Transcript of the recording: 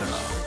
exceptional.